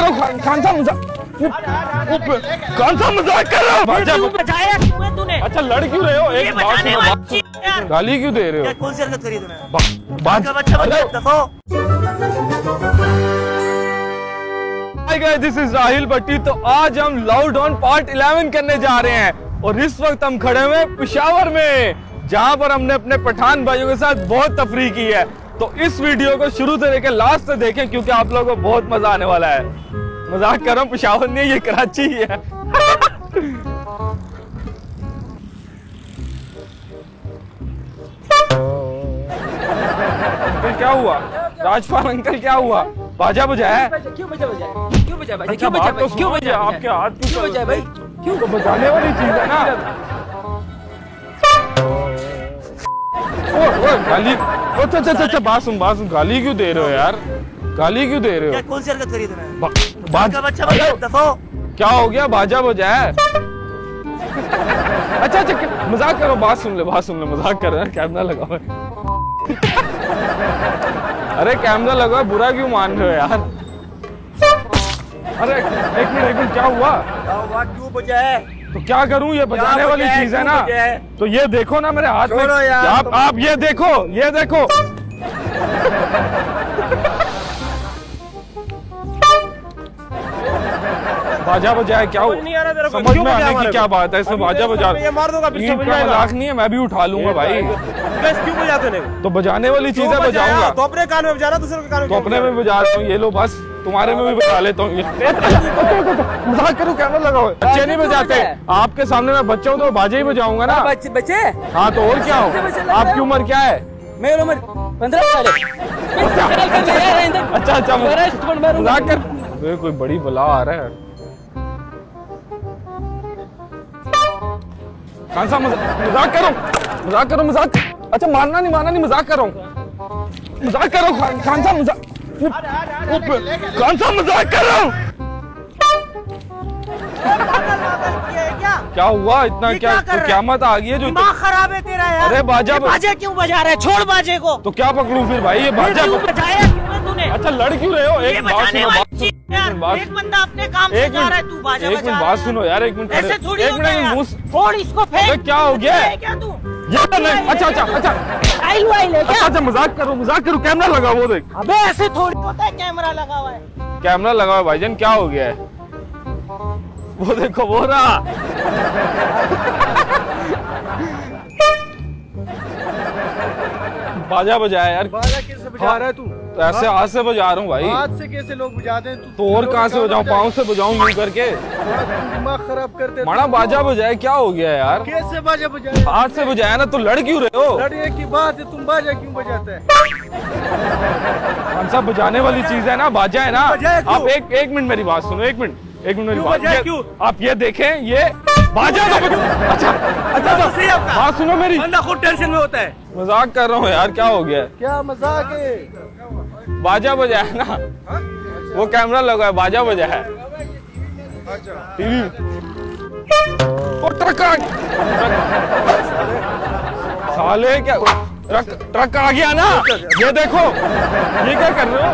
करो खान साहब मज़ाक साहब मज़ाक कर रहे हो। बाजा क्यों क्यों तूने? अच्छा लड़ क्यों रहे हो? एक बात सुनो। गाली क्यों दे रहे हो? कौन सी हरकत करी तूने? बात बच्चा बच्चा दफो hi guys this. Is Rahil Bhatti तो आज हम लॉकडाउन पार्ट 11 करने जा रहे हैं। और इस वक्त हम खड़े हुए पिशावर में जहाँ पर हमने अपने पठान भाइयों के साथ बहुत तफरी की है। तो इस वीडियो को शुरू से लेकर लास्ट तक देखें क्योंकि आप लोगों को बहुत मज़ा आने वाला है। मज़ाक कर रहा हूँ पिशावर नहीं ये कराची ही है। अंकल क्या हुआ? राजपाल अंकल क्या हुआ? बाजा बजाया है? क्यों बजा बजाए क्यों बजा भाई अच्छा, क्यों बजा तो क्यों बजा आपके हाथ क्यों क्यों बजा भाई? क्यों तो बजाने वाली चीज़ है ना। गाली अच्छा अच्छा अच्छा बात सुन बात सुन गाली क्यों दे रहे हो यार? गाली क्यों दे रहे हो? कौन सी हरकत करी दफो क्या हो गया? बाजा बजाया अच्छा अच्छा मज़ाक करो बात सुन ले बात सुन ले मज़ाक कर रहे हैं कैमरा लगा हुआ अरे कैमरा लगा है बुरा क्यों मान रहे हो यार? अरे एक मिनट एक मिनट क्या हुआ? क्या हुआ? क्यों बजाया तो क्या करूँ? ये बजाने वाली चीज़ है ना। तो ये देखो ना मेरे हाथ में। आप आप ये देखो ये देखो। बाजा बजाया क्या को। समझ में आने की क्या बात है? इसमें बाजा बजा मार दूँगा। मज़ाक नहीं है मैं भी उठा लूँगा भाई। गैस क्यों बजा तूने तो बजाने वाली चीज़ है? बजाऊँगा तो अपने कान में बजा रहा दूसरे कान में तो अपने में बजा रहा हूँ ये लो बस। तुम्हारे में भी बता लेता हूँ मज़ाक करूँ कैमरा लगाओ? बच्चे नहीं बजाते। आपके सामने मैं बच्चा हूँ तो बाजे ही बजाऊँगा ना। बच्चे हाँ तो और क्या हो? लग आपकी उम्र क्या है? मेरी उम्र पंद्रह साल है। अच्छा। अच्छा मज़ाक कर। कोई बड़ी बला आ रहा है। खान साहब मजा- मज़ाक करो? मज़ाक करो मज़ाक? अच्छा मानना नहीं मानना नहीं मज़ाक करो। मज़ाक करो खान खान साहब मज़ाक उप- सा मज़ाक कर रहा हूँ क्या क्या हुआ इतना क्या तो? क्यामत आ गई है जो दिमाग खराब है तेरा यार। अरे बाजा बाजे क्यों बजा रहे छोड़ बाजे को। तो क्या पकड़ू फिर भाई? ये बाजा बजाया अच्छा लड़ क्यों रहे हो? एक बात सुनो बात सुनो एक बंदा अपने काम से एक जा रहा है तू बाजा एक बजा मिनट बात सुनो यार एक मिनट ऐसे थोड़ी एक मिनट। मुँह छोड़ इसको फेंक क्या हो गया? क्या तो? नहीं। अच्छा अच्छा अच्छा। आई क्या? अच्छा मज़ाक करो मज़ाक करो। कैमरा लगा वो देख। अबे ऐसे थोड़ी होता है कैमरा लगा हुआ है। कैमरा लगा हुआ है भाईजान क्या हो गया है? वो देखो वो रहा। बाजा बजाया यार। बाजा कैसे बजा रहा है तू? तो ऐसे हाथ से बजा रहा हूँ भाई। हाथ से कैसे लोग बजाते हैं? तू तो और कहाँ से बजाऊं? पाँव से बजाऊं यूँ करके? दिमाग खराब करते माड़ा बाजा बजाया क्या हो गया यार? कैसे बाजा बजाए? हाथ से बजाया ना तो लड़ क्यों रहे हो? लड़ने की बात है तुम बाजा क्यों बजाते हैं? कौन सा बजाने वाली चीज़ है ना बाजा है ना। आप एक एक मिनट मेरी बात सुनो एक मिनट एक मिनट मेरी बात। क्यों? आप ये देखें ये बाजा तो अच्छा अच्छा तो सही अच्छा आपका। बात सुनो मेरी। बंदा खुद टेंशन में होता है। मज़ाक कर रहा हूँ यार क्या हो गया? क्या मज़ाक है? बाजा बजाया ना। वो कैमरा लगा है बाजा बजा है। टीवी। ट्रक साले क्या ट्रक ट्रक आ गया ना। ये देखो ये क्या कर रहे हो?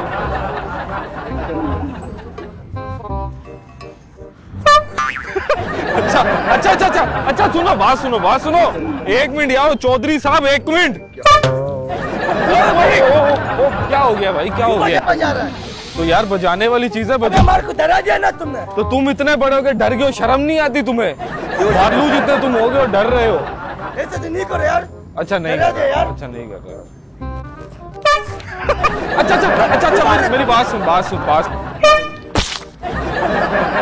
अच्छा अच्छा अच्छा अच्छा सुनो बात सुनो बात सुनो। एक मिनट यार चौधरी साहब एक मिनट। भाई, ओ, ओ, क्या हो गया भाई क्या हो गया? बजा रहा है तो यार बजाने वाली चीज़ है बजा। हमारे को डरा दिया ना तुमने। तो तुम इतने बड़े हो गए डर गए हो शर्म नहीं आती तुम्हें? बालू जितने तुम हो गए हो डर रहे हो। ऐसे तो नहीं करो यार। अच्छा नहीं कर रहे यार। अच्छा नहीं कर रहे अच्छा अच्छा अच्छा अच्छा मेरी, बात सुन बात सुन बात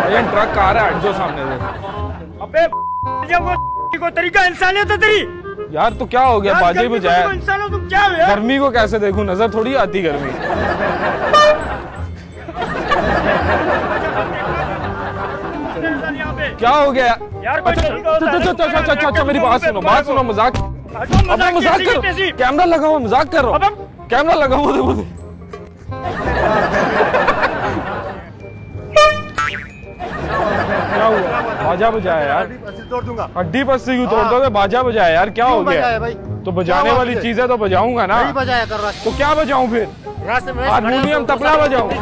भैया ट्रक आ रहा है हट जाओ सामने से। अबे जब वो को तरीका इंसानियत है तेरी। यार तो क्या हो गया? बाजे बजाया। तुम इंसान तुम क्या हो यार? गर्मी को कैसे देखूँ? नज़र थोड़ी आती गर्मी। क्या हो गया? यार अच्छा अच्छा अच्छा अच्छा अच्छा अच्छा मेरी बात सुनो बात सुनो मज़ाक। अब मज़ाक करो। कैमरा लगा हुआ मज़ाक कर रहा हूँ। कैमरा लगा हुआ देखो। क्या हुआ? बाजा बजाया यार। तोड़ दूँगा। हड्डी पस्ती क्यों तोड़ दोगे? बाजा बजाया यार क्या हो गया? तो बजाने वाली चीज़ है तो बजाऊँगा ना। बजाया कर तो क्या बजाऊं फिर? हारमोनियम तबला बजाऊं।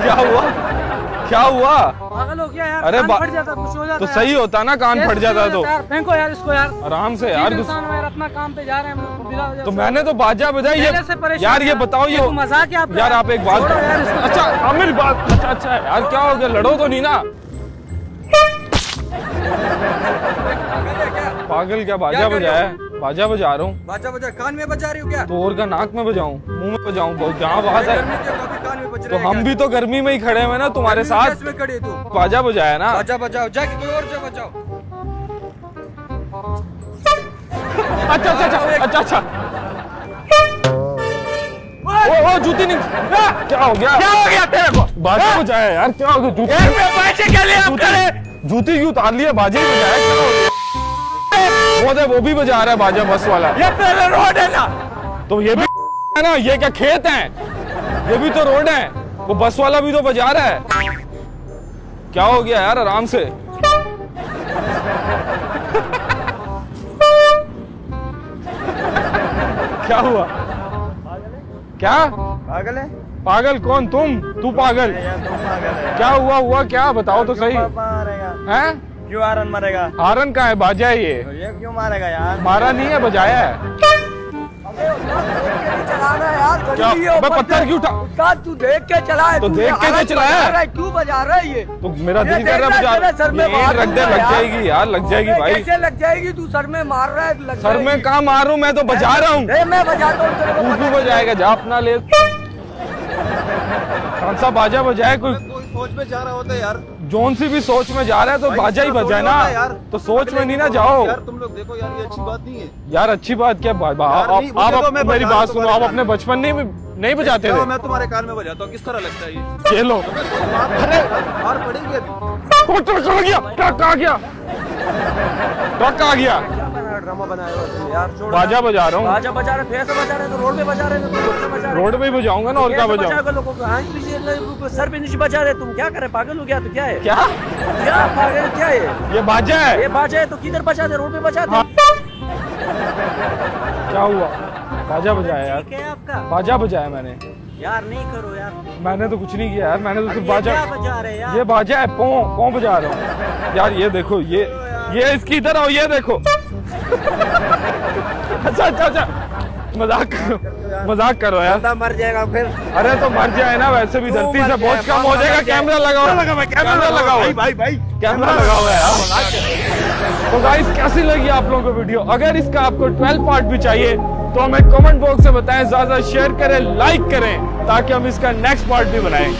क्या हुआ? क्या हुआ? पागल हो गया यार अरे फट जाता कुछ हो जाता तो। सही होता ना कान फट जाता तो। फेंको यार इसको यार। आराम से यार अपना काम पे जा रहे हैं तो मैंने तो बाजा बजाई यार ये बताओ ये मज़ाक है यार। आप एक बात। अच्छा आमिर बात अच्छा अच्छा यार क्या हो गया? लड़ो तो नहीं ना पागल क्या बाजा बजाया? बाजा बजा रहा हूँ। बाजा बजा कान में बजा रही हो क्या? तो और का नाक में बजाऊं मुँह में बजाऊं बहुत जहाँ बात है। तो हम भी तो गर्मी में ही खड़े हुए ना तुम्हारे साथ। में खड़ी तू बाजा बजाया ना। बाजा बजाओ जाके कोई और जा बजाओ। अच्छा अच्छा अच्छा अच्छा अच्छा। ओ ओ जूती नहीं। क्या हो गया? क्या हो गया तेरे को? बाजा बजाया यार क्या हो गया? जूती पैसे क्या ले आप करे जूती जूती क्यों उतार लिया बाजा ही बजाया क्या हो गया? वो दे वो भी बजा रहा है बाजा बस वाला। ये पहले रोड है ना। तो ये भी है ना ये क्या खेत है? ये भी तो रोड है। वो बस वाला भी तो बजा रहा है। क्या हो गया यार आराम से? क्या हुआ? क्या? पागल है? पागल कौन? तुम? तू पागल। क्या हुआ हुआ क्या? बताओ तो सही। हैं? क्यों आरन मारेगा? हारन का है बाजा है ये। ये क्यों मारेगा यार? मारा नहीं है बजाया है। चलाना यार पत्थर क्यों उठा तू देख के चला है? तो देख ये के तो चलाया बजा रहा है, क्यों बजा रहा है ये? तो मेरा दिल कर रहा है रहा है, सर में रख दे लग जाएगी यार लग जाएगी भाई। कैसे लग जाएगी तू? सर में मार रहा है लग सर में। कहाँ मारू मैं? तो बजा रहा हूँ। नहीं, मैं बजाता हूँ तू क्यों बजाएगा? जा अपना ले। कौन सा बाजा बजाए कोई? कोई सोच में जा रहा होता है यार। जोन सी भी सोच में जा रहा है तो बाजा ही बजाए ना। यार। तो सोच में नहीं ना जाओ। यार तुम लोग देखो यार ये अच्छी बात नहीं है। यार अच्छी बात क्या आप, तो मेरी बात सुनो आप अपने बचपन नहीं नहीं बजाते थे मैं तुम्हारे कान में बजाता हूँ किस तरह लगता है ये? ये लो। अरे और पड़ेगी अभी। ट्रक आ गया ट्रक आ गया। ट्रक आ गया। ड्रामा बनाया हुआ यार छोड़ बाजा बजा रहा हूँ। बाजा बजा रहे फिर बजा रहे तो रोड पे बजा रहे तो रोड पे बजा ही बजाऊँगा ना और क्या बजाऊं? बजाओगे लोगों को हाँ सर पे नीचे बजा रहे तुम क्या करे पागल हो गया तो क्या है? क्या? क्या पागल क्या है? ये बाजा है। ये बाजा है तो किधर बजा दे रोड पे बजा दे। हाँ। क्या हुआ? बाजा बजाया यार। ठीक है आपका। बाजा बजाया मैंने। यार नहीं करो यार। मैंने तो कुछ नहीं किया यार मैंने तो सिर्फ़ बाजा क्या बजा रहे यार? ये बाजा है पौ पौ बजा रहा हूँ। यार ये देखो ये ये इसकी इधर आओ ये देखो। अच्छा अच्छा अच्छा। मज़ाक मज़ाक करो यार। मर जाएगा फिर। अरे तो मर जाए ना वैसे भी धरती से बहुत कम हो जाएगा। कैमरा लगाओ। कैमरा लगाओ भाई भाई कैमरा लगा हुआ है यार। तो गाइस कैसी लगी आप लोगों को वीडियो अगर इसका आपको 12 पार्ट भी चाहिए तो हमें कमेंट बॉक्स में बताएँ ज़्यादा शेयर करें लाइक करें ताकि हम इसका नेक्स्ट पार्ट भी बनाएँ।